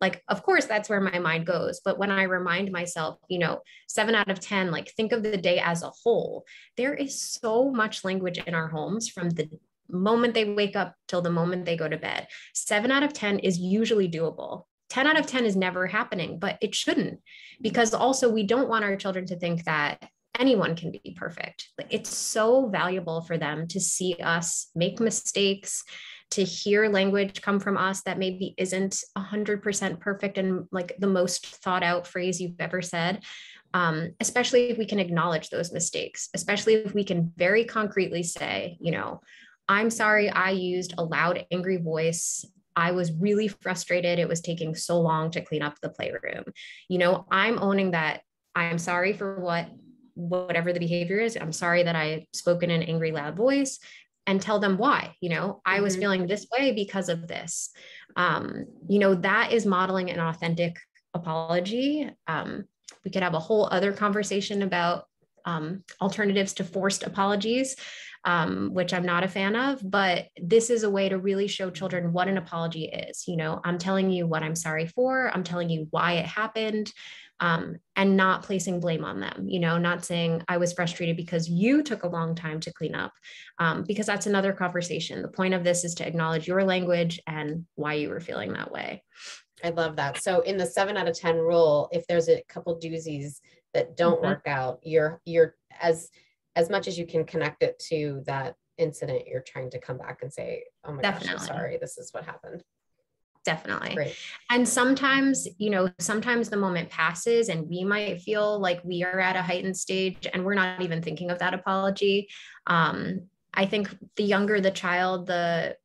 Like of course that's where my mind goes. But when i remind myself you know 7 out of 10 like think of the day as a whole there is so much language in our homes from the moment they wake up till the moment they go to bed. 7 out of 10 is usually doable. 10 out of 10 is never happening but it shouldn't because also we don't want our children to think that anyone can be perfect. It's so valuable for them to see us make mistakes, to hear language come from us that maybe isn't 100% perfect and like the most thought out phrase you've ever said. Um, especially if we can acknowledge those mistakes, especially if we can very concretely say, you know, I'm sorry I used a loud, angry voice I was really frustrated. It was taking so long to clean up the playroom. You know, I'm owning that I'm sorry for what whatever the behavior is. I'm sorry that I spoke in an angry, loud voice. and tell them why you know i was mm-hmm. feeling this way because of this um, you know that is modeling an authentic apology um, we could have a whole other conversation about um, alternatives to forced apologies um, which I'm not a fan of. But this is a way to really show children what an apology is. You know, I'm telling you what I'm sorry for, I'm telling you why it happened. Um, and not placing blame on them, you know, not saying I was frustrated because you took a long time to clean up, um, because that's another conversation. The point of this is to acknowledge your language and why you were feeling that way. I love that. So in the seven out of 10 rule, if there's a couple doozies that don't mm-hmm. work out, you're, you're as, as much as you can connect it to that incident, you're trying to come back and say, oh my Definitely. gosh, I'm sorry, this is what happened. Definitely. And sometimes, you know, sometimes the moment passes and we might feel like we are at a heightened stage and we're not even thinking of that apology. Um, I think the younger the child, the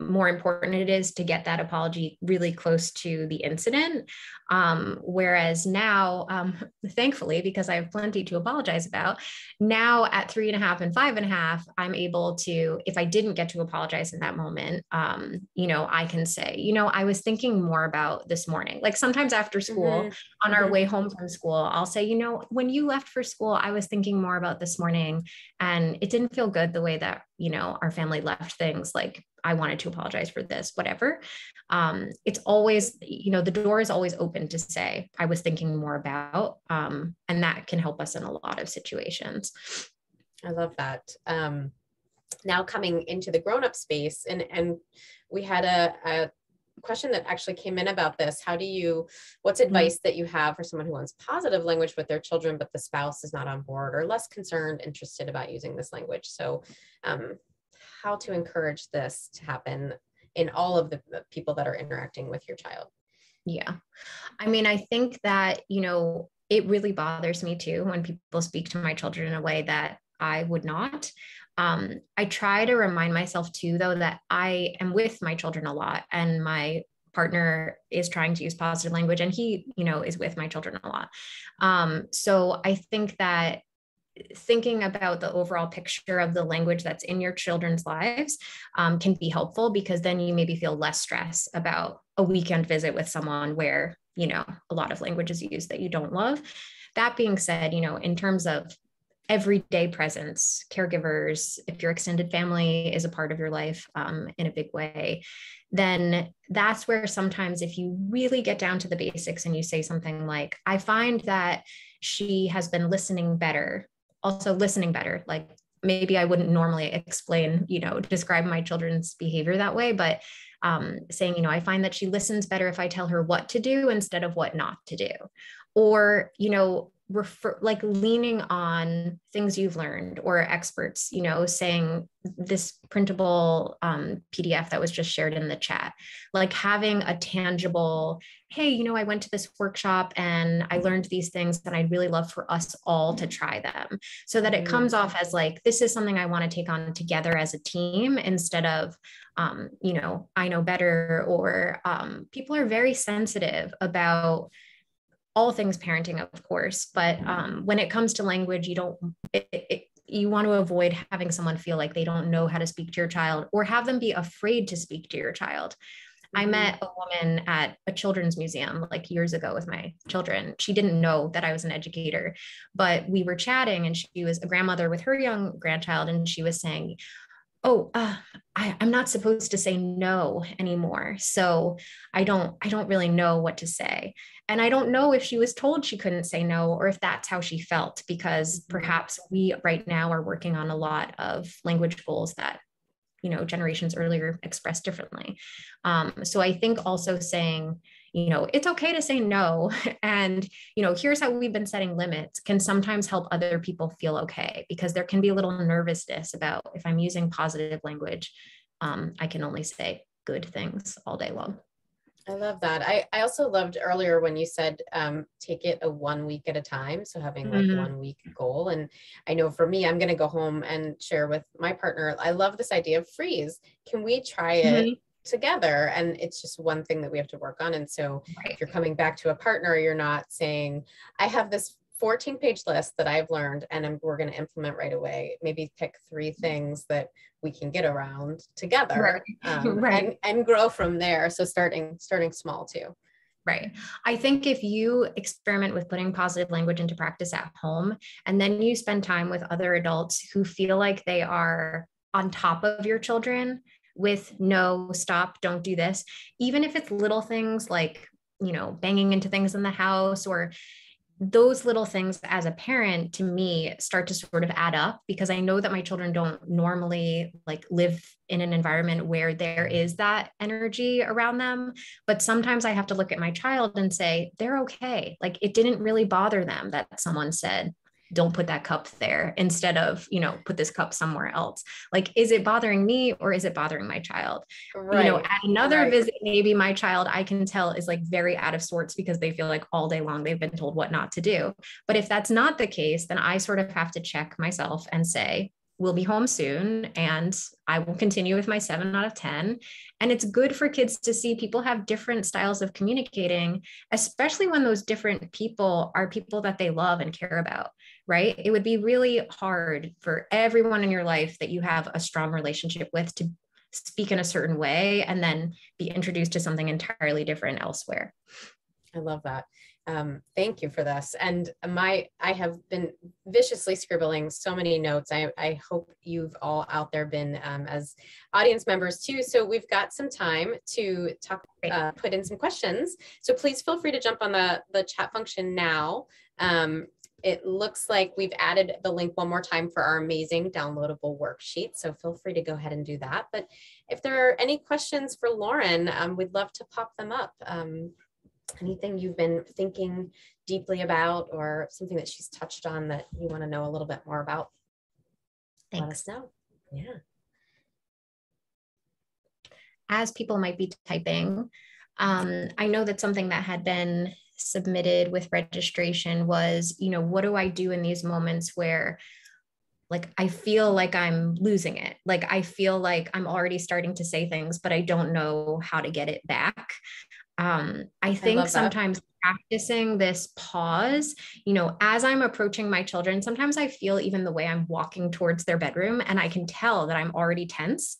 more important it is to get that apology really close to the incident. Um, whereas now, um, (laughs) thankfully, because I have plenty to apologize about, now at three and a half and five and a half, I'm able to, if I didn't get to apologize in that moment, um, you know, I can say, you know, I was thinking more about this morning. Like sometimes after school, mm-hmm. on our mm-hmm. way home from school, I'll say, you know, when you left for school, I was thinking more about this morning and it didn't feel good the way that, you know, our family left things like I wanted to apologize for this, whatever. Um, it's always, you know, the door is always open to say, I was thinking more about, um, and that can help us in a lot of situations. I love that. Um, now coming into the grown up space, and, and we had a, a question that actually came in about this how do you what's mm-hmm. advice that you have for someone who wants positive language with their children but the spouse is not on board or less concerned interested about using this language so um, how to encourage this to happen in all of the people that are interacting with your child. Yeah. I mean, I think that, you know, it really bothers me too when people speak to my children in a way that I would not. Um, I try to remind myself too, though, that I am with my children a lot and my partner is trying to use positive language and he you know is with my children a lot um, so i think that thinking about the overall picture of the language that's in your children's lives um, can be helpful because then you maybe feel less stress about a weekend visit with someone where you know a lot of language is used that you don't love. That being said you know in terms of everyday presence caregivers if your extended family is a part of your life um, in a big way then that's where sometimes if you really get down to the basics and you say something like i find that she has been listening better also listening better. Like maybe i wouldn't normally explain you know describe my children's behavior that way but um, saying you know i find that she listens better if i tell her what to do instead of what not to do. Or you know refer like leaning on things you've learned or experts you know saying this printable um, pdf that was just shared in the chat. Like having a tangible hey you know i went to this workshop and i learned these things and i'd really love for us all to try them. So that it comes off as like this is something i want to take on together as a team instead of um, you know i know better or um, people are very sensitive about all things parenting, of course, but um, when it comes to language, you don't, it, it, you want to avoid having someone feel like they don't know how to speak to your child or have them be afraid to speak to your child. I mm-hmm. met a woman at a children's museum like years ago with my children. She didn't know that I was an educator, but we were chatting and she was a grandmother with her young grandchild. And she was saying, oh uh, I, i'm not supposed to say no anymore so i don't i don't really know what to say and i don't know if she was told she couldn't say no or if that's how she felt because mm-hmm. perhaps we right now are working on a lot of language goals that you know generations earlier expressed differently. Um, so i think also saying you know it's okay to say no. (laughs) And you know here's how we've been setting limits can sometimes help other people feel okay because there can be a little nervousness about if i'm using positive language um, i can only say good things all day long I love that. I, I also loved earlier when you said um, take it a one week at a time. So having like mm-hmm. one week goal. And I know for me, I'm going to go home and share with my partner. I love this idea of freeze. Can we try it mm-hmm together and it's just one thing that we have to work on and so right. if you're coming back to a partner you're not saying i have this 14 page list that I've learned and I'm, we're going to implement right away. Maybe pick three things that we can get around together right. Um, (laughs) right. And, and grow from there. So starting starting small too. Right. I think if you experiment with putting positive language into practice at home, and then you spend time with other adults who feel like they are on top of your children with no, stop, don't do this, even if it's little things like, you know, banging into things in the house or those little things as a parent to me start to sort of add up because I know that my children don't normally like live in an environment where there is that energy around them. But sometimes I have to look at my child and say, they're okay. Like it didn't really bother them that someone said, don't put that cup there instead of you know put this cup somewhere else like is it bothering me or is it bothering my child right. you know at another right. visit maybe my child i can tell is like very out of sorts because they feel like all day long they've been told what not to do but if that's not the case then i sort of have to check myself and say we'll be home soon and I will continue with my seven out of 10. And it's good for kids to see people have different styles of communicating, especially when those different people are people that they love and care about, right? It would be really hard for everyone in your life that you have a strong relationship with to speak in a certain way and then be introduced to something entirely different elsewhere. I love that um, thank you for this. And my, I have been viciously scribbling so many notes. I, I hope you've all out there been um, as audience members too. So we've got some time to talk, uh, put in some questions. So please feel free to jump on the, the chat function now. Um, it looks like we've added the link one more time for our amazing downloadable worksheet. So feel free to go ahead and do that. But if there are any questions for Lauren, um, we'd love to pop them up. Um, anything you've been thinking deeply about or something that she's touched on that you want to know a little bit more about, Thanks. let us know. Yeah. As people might be typing, um, I know that something that had been submitted with registration was, you know, what do I do in these moments where like I feel like I'm losing it. Like I feel like I'm already starting to say things, but I don't know how to get it back um, I think I sometimes practicing this pause, you know, as I'm approaching my children, sometimes I feel even the way I'm walking towards their bedroom and I can tell that I'm already tense.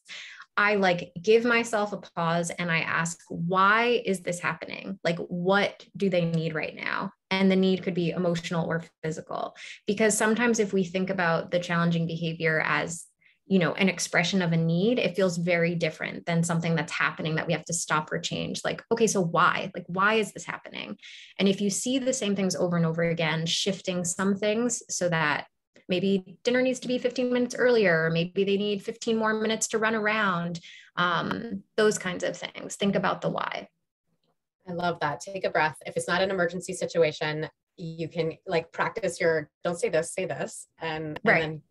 I like give myself a pause and I ask, why is this happening? Like, what do they need right now? And the need could be emotional or physical. Because sometimes if we think about the challenging behavior as you know an expression of a need it feels very different than something that's happening that we have to stop or change like okay so why like why is this happening and if you see the same things over and over again shifting some things so that maybe dinner needs to be 15 minutes earlier or maybe they need 15 more minutes to run around um, those kinds of things think about the why i love that take a breath if it's not an emergency situation you can like practice your don't say this say this and, right. and then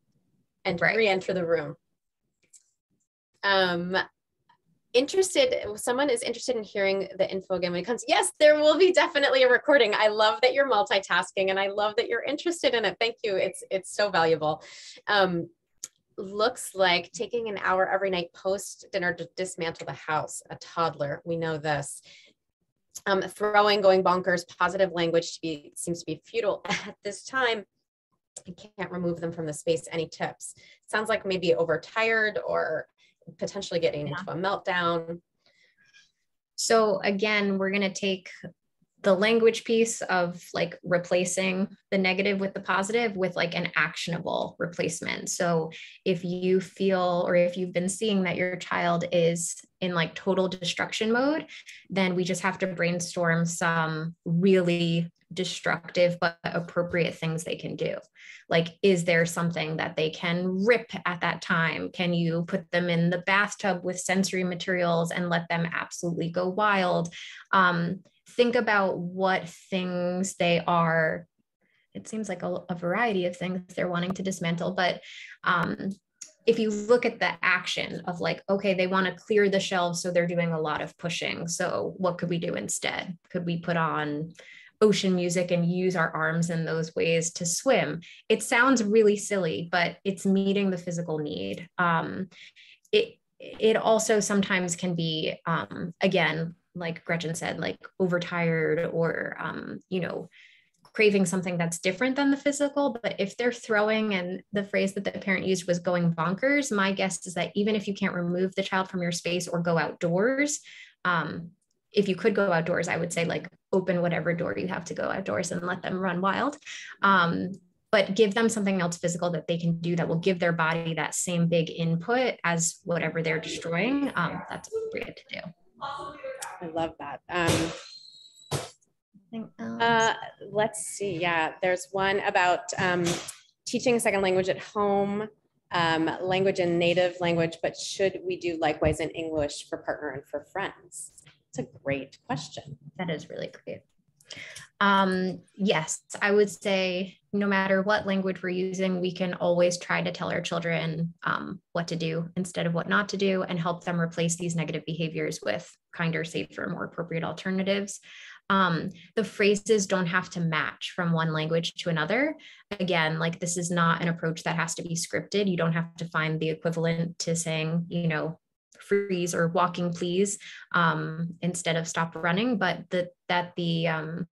and right. re-enter the room. Um, interested, someone is interested in hearing the info again when it comes. Yes, there will be definitely a recording. I love that you're multitasking and I love that you're interested in it. Thank you. It's, it's so valuable. Um, looks like taking an hour every night post dinner to dismantle the house, a toddler. We know this. Um, throwing, going bonkers, positive language to be, seems to be futile (laughs) at this time. I can't remove them from the space. Any tips? Sounds like maybe overtired or potentially getting yeah. into a meltdown. So again, we're going to take the language piece of like replacing the negative with the positive with like an actionable replacement. So if you feel or if you've been seeing that your child is in like total destruction mode, then we just have to brainstorm some really destructive but appropriate things they can do. Like is there something that they can rip at that time? Can you put them in the bathtub with sensory materials and let them absolutely go wild? Um, think about what things they are. It seems like a, a variety of things they're wanting to dismantle but um, if you look at the action of like okay they want to clear the shelves so they're doing a lot of pushing. So what could we do instead? Could we put on ocean music and use our arms in those ways to swim. It sounds really silly, but it's meeting the physical need. Um, it it also sometimes can be um, again like Gretchen said, like overtired or um, you know craving something that's different than the physical. But if they're throwing, and the phrase that the parent used was going bonkers, my guess is that even if you can't remove the child from your space or go outdoors, um, if you could go outdoors, I would say like open whatever door you have to go outdoors and let them run wild. Um, but give them something else physical that they can do that will give their body that same big input as whatever they're destroying. Um, that's appropriate to do. I love that. Um, uh, let's see. Yeah, there's one about um, teaching a second language at home, um, language in native language, but should we do likewise in English for partner and for friends? It's a great question. That is really great. Um, yes, I would say no matter what language we're using, we can always try to tell our children um, what to do instead of what not to do and help them replace these negative behaviors with kinder, safer, more appropriate alternatives. Um, the phrases don't have to match from one language to another. Again, like this is not an approach that has to be scripted. You don't have to find the equivalent to saying, you know, freeze or walking please um, instead of stop running, but the, that the um,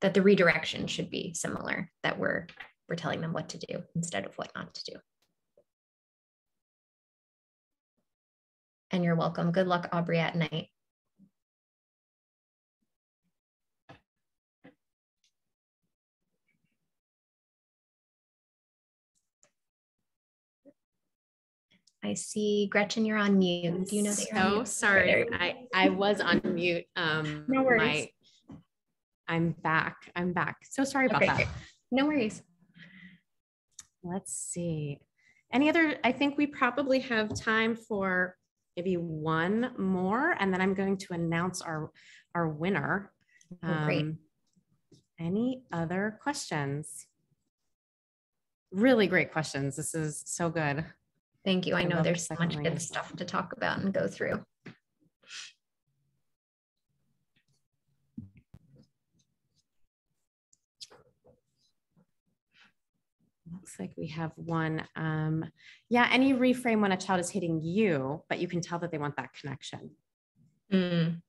that the redirection should be similar. That we're we're telling them what to do instead of what not to do. And you're welcome. Good luck, Aubrey, at night. I see Gretchen, you're on mute. Do you know that you're so sorry. I, I was on mute. Um, no worries. My, I'm back. I'm back. So sorry about okay. that. No worries. Let's see. Any other? I think we probably have time for maybe one more, and then I'm going to announce our our winner. Oh, great. Um, any other questions? Really great questions. This is so good. Thank you. I, I know there's so much good stuff to talk about and go through. Looks like we have one. Um, yeah, any reframe when a child is hitting you, but you can tell that they want that connection. Mm.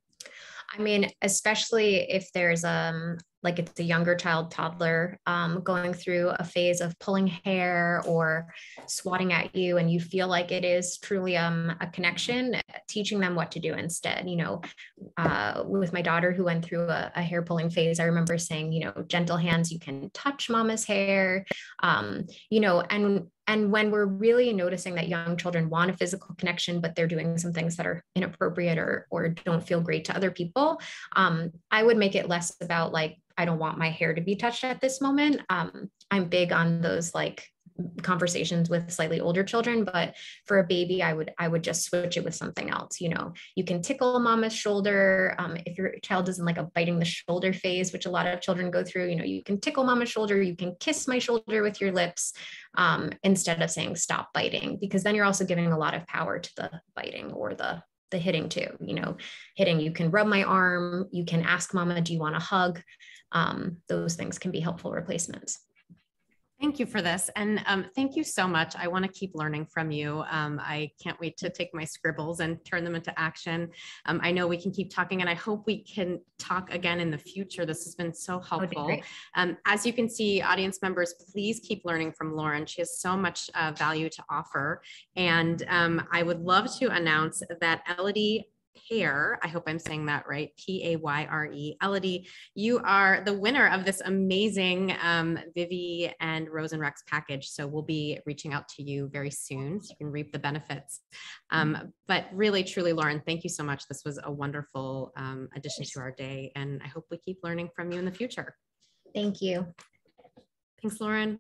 I mean, especially if there's um like it's a younger child toddler um, going through a phase of pulling hair or swatting at you and you feel like it is truly um, a connection teaching them what to do instead you know uh, with my daughter who went through a, a, hair pulling phase i remember saying you know gentle hands you can touch mama's hair um, you know and and when we're really noticing that young children want a physical connection, but they're doing some things that are inappropriate or, or don't feel great to other people, um, I would make it less about like, I don't want my hair to be touched at this moment. Um, I'm big on those like conversations with slightly older children but for a baby i would i would just switch it with something else. You know you can tickle mama's shoulder um, if your child is in like a biting the shoulder phase which a lot of children go through you know you can tickle mama's shoulder you can kiss my shoulder with your lips um, instead of saying stop biting because then you're also giving a lot of power to the biting or the the hitting too you know hitting. You can rub my arm you can ask mama do you want a hug? Um, those things can be helpful replacements Thank you for this. And um, thank you so much. I want to keep learning from you. Um, I can't wait to take my scribbles and turn them into action. Um, I know we can keep talking and I hope we can talk again in the future. This has been so helpful. Um, as you can see, audience members, please keep learning from Lauren. She has so much uh, value to offer. And um, I would love to announce that Elodie Payre, I hope I'm saying that right, P A Y R E. Elodie, you are the winner of this amazing um, Vivvi and Rose and Rex package. So we'll be reaching out to you very soon so you can reap the benefits. Um, but really, truly, Lauren, thank you so much. This was a wonderful um, addition to our day. And I hope we keep learning from you in the future. Thank you. Thanks, Lauren.